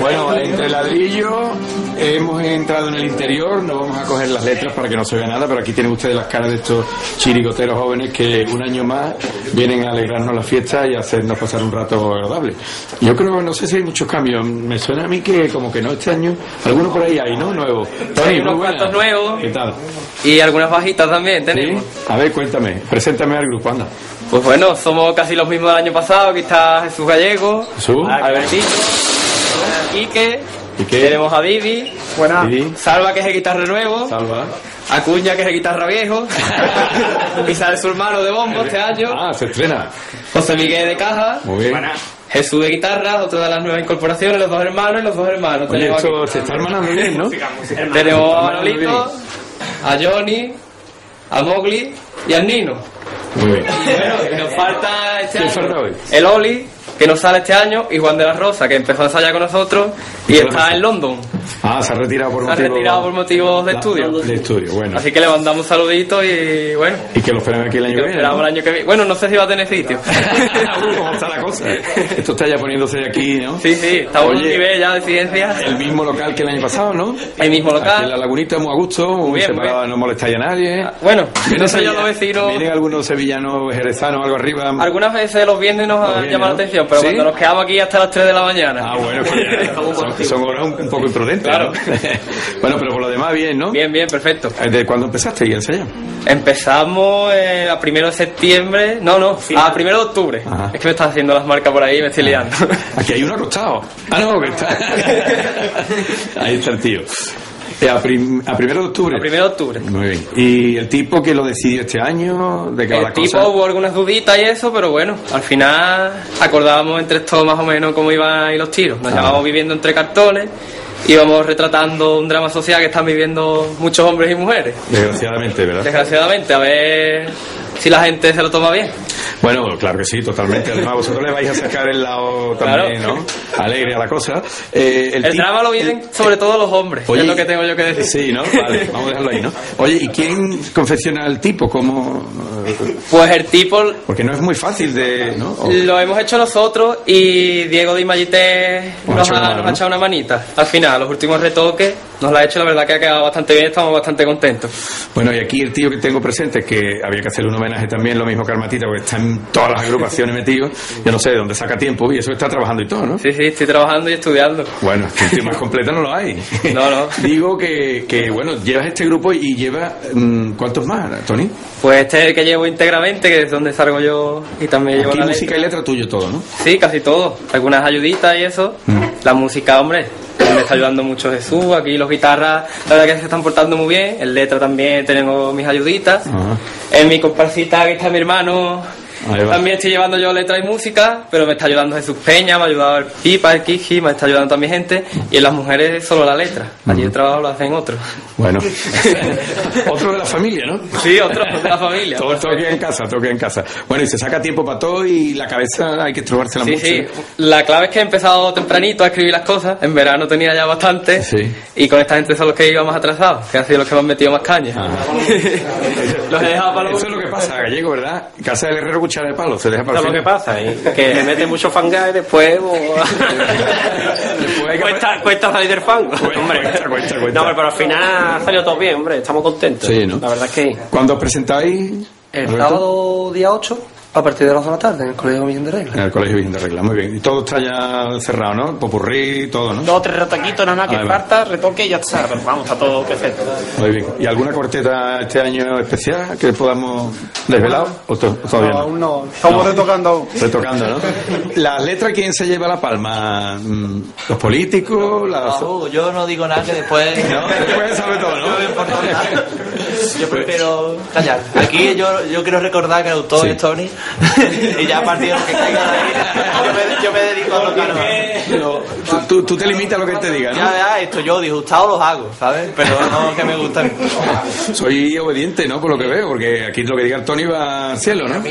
Bueno, entre ladrillo hemos entrado en el interior, no vamos a coger las letras para que no se vea nada, pero aquí tienen ustedes las caras de estos chirigoteros jóvenes que un año más vienen a alegrarnos la fiesta y a hacernos pasar un rato agradable. Yo creo, no sé si hay muchos cambios, me suena a mí que como que no este año, algunos por ahí hay, ¿no? Nuevos. Tony, unos cuantos nuevos. ¿Qué tal? Y algunas bajitas también ¿Sí? tenemos. A ver, cuéntame, preséntame al grupo, anda. Pues bueno, somos casi los mismos del año pasado. Aquí está Jesús Gallego, Jesús. Albertito, Quique, Quique. tenemos a Vivi, Vivi. Salva que es el guitarra nuevo, Salva. Acuña que es el guitarra viejo, y sale su hermano de bombo este año, Ah, se estrena. José Miguel de caja, Muy bien. Jesús de guitarra, otra de las nuevas incorporaciones, los dos hermanos y los dos hermanos. Oye, tenemos, esto se está hermanando bien, ¿no? tenemos a Manolito, a Johnny, a Mowgli y al Nino. Muy bien. Bueno, y nos falta este ¿Quién año falta hoy? el Oli, que nos sale este año, y Juan de la Rosa, que empezó a ensayar con nosotros y ¿Y qué le está en London. Ah, se ha retirado por Se ha motivos... retirado por motivos de La- estudio. De estudio, bueno. Así que le mandamos un saludito y bueno, Y que lo esperan aquí el año que viene. esperamos ¿no? el año que viene. Bueno, no sé si va a tener sitio. ¿Cómo está la cosa? Esto está ya poniéndose aquí, ¿no? Sí, sí, en un nivel ya de ciencia. El mismo local que el año pasado, ¿no? El mismo Aquí en la local. lagunita, muy a gusto, muy, bien, separada, no molestáis a nadie. Bueno, Vienen no sé yo sevilla- los vecinos. Vienen algunos sevillanos jerezanos, algo arriba. Algunas veces los viernes nos Los viernes, pero ¿Sí? cuando nos quedamos aquí hasta las 3 de la mañana. Ah, bueno, pues, son, son horas un, un poco imprudentes, Claro. ¿no? bueno, pero por lo demás, bien, ¿no? Bien, bien, perfecto. ¿De cuándo empezaste y ensayar? Empezamos eh, a primero de septiembre, no, no, a primero de octubre. Ajá. Es que me estás haciendo las marcas por ahí y me estoy liando. Aquí hay uno acostado. Ah, no, que está. Ahí está el tío. Eh, a, prim- a primero de octubre. A primero de octubre. Muy bien. ¿Y el tipo que lo decidió este año? ¿De va El la tipo cosa? hubo algunas duditas y eso, pero bueno, al final acordábamos entre todos más o menos cómo iban a ir los tiros. Nos Ah. llamamos viviendo entre cartones, íbamos retratando un drama social que están viviendo muchos hombres y mujeres. Desgraciadamente, ¿verdad? Desgraciadamente, a ver si la gente se lo toma bien. Bueno, claro que sí, totalmente. Además, vosotros le vais a sacar el lado también, Claro. ¿no? Alegre a la cosa. Eh, El, drama lo viven sobre todo los hombres, Oye, es lo que tengo yo que decir. Sí, ¿no? Vale, vamos a dejarlo ahí, ¿no? Oye, ¿y quién confecciona el tipo? ¿Cómo...? Pues el tipo Porque no es muy fácil de... ¿no? O- Lo hemos hecho nosotros y Diego de Imagité nos, ha, mano, nos ¿no? ha echado una manita. Al final, los últimos retoques nos la ha hecho, la verdad que ha quedado bastante bien, estamos bastante contentos. Bueno, y aquí el tío que tengo presente, que había que hacerle un homenaje también, lo mismo que Armatita, porque está en todas las agrupaciones metido, yo no sé de dónde saca tiempo, y eso está trabajando y todo, ¿no? Sí, sí, estoy trabajando y estudiando. Bueno, es que más completo no lo hay. No, no. Digo que, que, bueno, llevas este grupo y lleva... mm, ¿Cuántos más, Tony? Pues este es el que llevo íntegramente, que es donde salgo yo y también llevo la música letra. y letra tuyo todo, ¿no? Sí, casi todo. Algunas ayuditas y eso. Mm. La música, hombre, me está ayudando mucho Jesús. Aquí los guitarras, la verdad que se están portando muy bien. En letra también tengo mis ayuditas. En mi comparsita que está mi hermano. También estoy llevando yo letra y música, pero me está ayudando Jesús Peña, me ha ayudado el Pipa, el Kiki, me está ayudando también gente. Y en las mujeres solo la letra. Allí el trabajo lo hacen otros. Bueno. Otro de la familia, ¿no? Sí, otros de la familia. Todo, todo queda en casa, todo queda en casa. Bueno, y se saca tiempo para todo y la cabeza hay que estrobársela Sí, mucho. sí. La clave es que he empezado tempranito a escribir las cosas. En verano tenía ya bastante. Sí. Y con esta gente son los que iban más atrasados, que han sido los que me han metido más caña. Ah. los he dejado para Eso es lo que pasa, gallego, ¿verdad? Casa del herrero cuchara de palo, se deja para es lo que pasa, ¿eh? que le mete mucho fanga y después Después hay que- cuesta, cuesta salir del fango. Cuesta, hombre. cuesta, cuesta, cuesta. No, pero al final ha salido todo bien, hombre, estamos contentos. Sí, ¿no? La verdad es que ¿Cuándo os presentáis? El sábado día 8, a partir de las 2 de la tarde, en el Colegio Millón de Reglas. En el Colegio Virgen de Regla, muy bien. Y todo está ya cerrado, ¿no? Popurrí, todo, ¿no? dos o tres retoquitos, nada más que falta, retoque y ya está. Pero vamos, está todo perfecto. Muy bien. ¿Y alguna corteta este año especial que podamos desvelar? ¿O to- todavía no? Aún no, estamos No. retocando. Retocando, ¿no? ¿Las letras quién se lleva la palma? Mm, ¿Los políticos? Las... Bajo, yo no digo nada que después. No, después sabe todo, ¿no? No me importa nada. Yo prefiero callar. Aquí yo, yo quiero recordar que el autor Sí. es Tony. y ya a partir de lo que caiga de ahí, yo me, yo me dedico a lo que no. Lo- tú, tú- te limitas a lo que él te diga, ¿no? Ya, ya, esto yo disgustado los hago, ¿sabes? Pero no que me gustan. Soy obediente, ¿no? Por lo que veo, porque aquí lo que diga el Tony va al cielo, ¿no?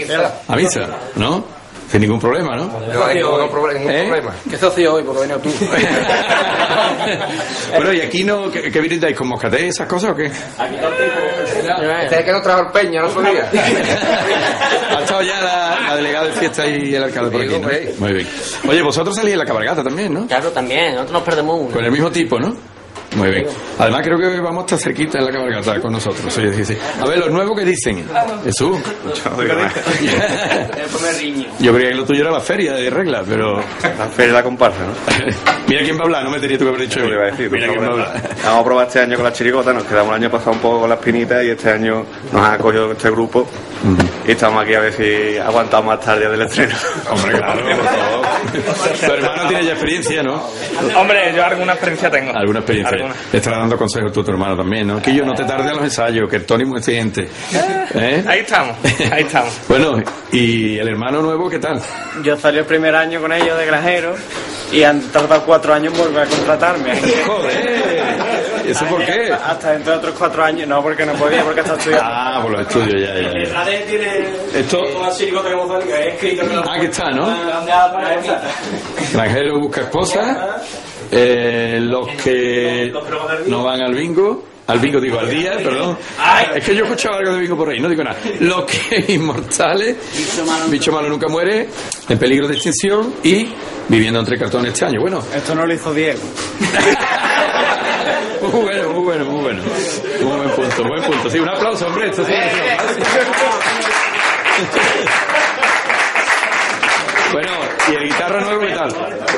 A misa. ¿no? Sin ningún problema, ¿no? No hay ningún ¿Eh? problema. ¿Qué se hace hoy? Porque he venido tú. bueno, ¿y aquí no, qué, qué brindáis? ¿Con moscaté y esas cosas o qué? Este es que no trajo el peña, no sabía. ha estado ya la, la delegada de fiesta y el alcalde por aquí, ¿no? Muy bien. Oye, vosotros salís en la cabalgata también, ¿no? Claro, también, nosotros nos perdemos uno. Con el mismo tipo, ¿no? Muy bien. Además creo que vamos a estar cerquita en la cabalgata con nosotros. Sí, sí, sí. A ver, los nuevos que dicen. Jesús. Yo creía que lo tuyo era la feria de reglas, pero... La feria de la comparsa, ¿no? Mira quién va a hablar, no me tenía tú que haber dicho Yo yo. le iba a decir, Mira quién va a hablar. Vamos a probar este año con la chirigota, nos quedamos el año pasado un poco con las pinitas y este año nos ha acogido este grupo y estamos aquí a ver si aguantamos más tarde del estreno. Hombre, claro, por favor. Tu hermano tiene ya experiencia, ¿no? Hombre, yo alguna experiencia tengo. Alguna experiencia. Alguna. Le estará dando consejos tú, tu hermano también, ¿no? Que yo no te tarde a los ensayos, que el Tony es muy exigente. ¿Eh? Ahí estamos, ahí estamos. Bueno, ¿y el hermano nuevo qué tal? Yo salí el primer año con ellos de granjero y han tardado cuatro años en volver a contratarme. ¡Joder! ¿Y eso por qué? Hasta dentro de otros cuatro años, no, porque no podía, porque está estudiando. Ah, por los estudios, ya, ya, ya. tiene Esto... una que hemos que escrito Ah, aquí está, ¿no? la Extranjero busca esposa. Eh, los que no van al bingo. Al bingo digo, al día, perdón. Es que yo he escuchado algo de bingo por ahí, no digo nada. Los que inmortales, bicho malo nunca muere, en peligro de extinción y viviendo entre cartones este año. Bueno, Esto no lo hizo Diego. muy bueno, muy bueno, muy bueno. Muy buen punto, buen punto. Sí, un aplauso, hombre. Esto sí, Bueno, ¿y el guitarra nuevo qué tal?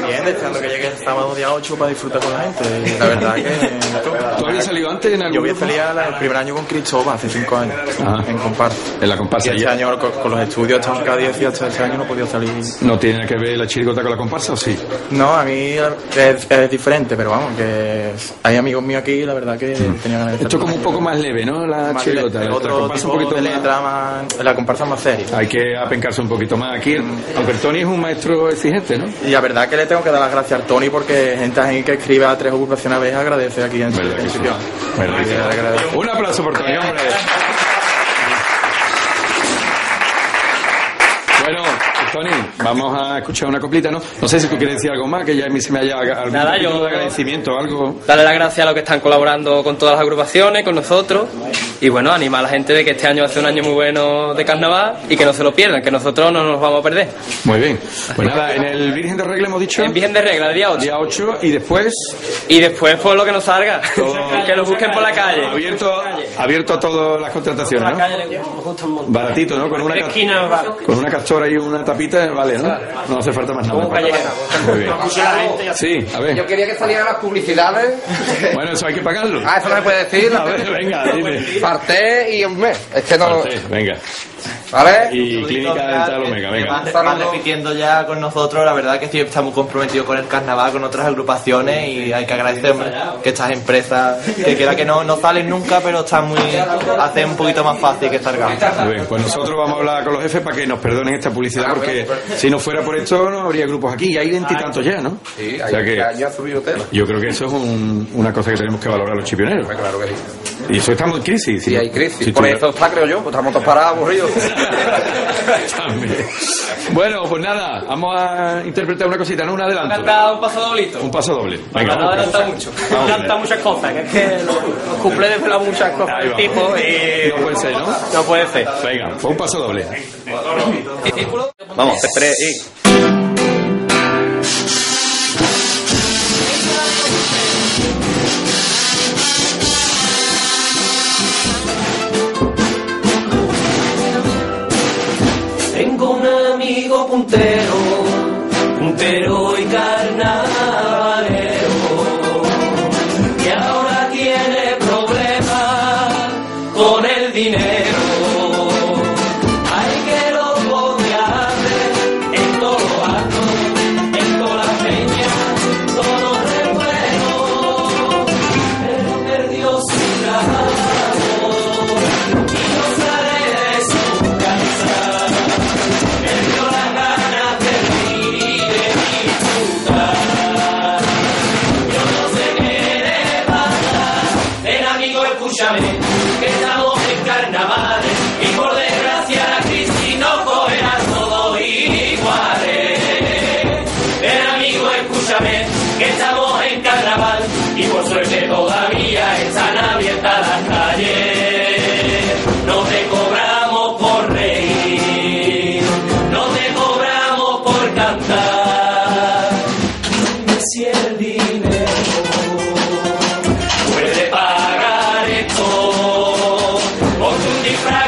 Bien, deseando que llegue el sábado día 8 para disfrutar con la gente. Y la verdad que... ¿Tú habías salido antes en algún Yo voy a grupo? salir a- el primer año con Cristóbal, hace 5 años, Ajá. en comparsa. En la Y comparsa. este ya. año con, con los estudios hasta en Cádiz y hasta este año no he podido salir. ¿No tiene que ver la chirigota con la comparsa o sí? No, a mí es, es diferente, pero vamos, que hay amigos míos aquí y la verdad que tenía ganas de Esto es como un poco más leve, ¿no? La más chirigota. el La, otro comparsa un poquito de más... letra más, la comparsa más seria. Hay que apencarse un poquito más. Aquí, aunque el Tony es un maestro exigente, ¿no? Y la verdad que le tengo que dar las gracias al Tony porque gente ahí que escribe a tres ocupaciones a veces agradece aquí en sitio. Un aplauso por Tony, hombre. Bueno, Tony, vamos a escuchar una coplita, ¿no? No sé si tú quieres decir algo más, que ya a mí se me haya algún Nada, yo- de agradecimiento algo. Darle las gracias a los que están colaborando con todas las agrupaciones, con nosotros. Y bueno, animar a la gente de que este año va a ser un año muy bueno de carnaval y que no se lo pierdan, que nosotros no nos vamos a perder. Muy bien. Pues nada, en el Virgen de Regla hemos dicho En Virgen de Regla, el día 8. día 8 y después Y después, por lo que nos salga, que lo busquen por la calle. abierto, abierto a todas las contrataciones, ¿no? Baratito, ¿no? Con una, con una castora y una tapita, vale, ¿no? No hace falta más nada. Muy bien. Sí, a ver. Yo quería que salieran las publicidades. Bueno, eso hay que pagarlo. Ah, eso no me puede decir. A ver, venga, dime. Farté y un mes. Es que no. Venga. ¿Vale? Y Clínica Dental Omega, venga. Van repitiendo ya con nosotros, la verdad que sí estamos comprometidos con el carnaval, con otras agrupaciones y hay que agradecer que estas empresas, que quiera que no, no salen nunca, pero están muy, hacen un poquito más fácil que salgamos. Muy bien, pues nosotros vamos a hablar con los jefes para que nos perdonen esta publicidad porque si no fuera por esto no habría grupos aquí y hay veintitantos ya, ¿no? Sí, O sea que ya ha subido tela. yo creo que eso es un- una cosa que tenemos que valorar los chipioneros. Claro que sí. Y eso estamos en crisis. Sí, hay crisis. Si Por eso está, creo yo. Pues estamos todos parados, aburridos. Bueno, pues nada, vamos a interpretar una cosita, ¿no? Un adelanto. Un paso doblito. Un paso doble. Venga, No adelanta mucho. Vamos. Canta muchas cosas, que es que los, los cumples desvelan muchas cosas Ahí del vamos. tipo y No puede ser, ¿no? no puede ser. Venga, pues un paso doble. Vamos, espere, y... puntero, puntero por suerte todavía están abiertas las calles. No te cobramos por reír, no te cobramos por cantar. Si el dinero puede pagar esto, ponte un disfraz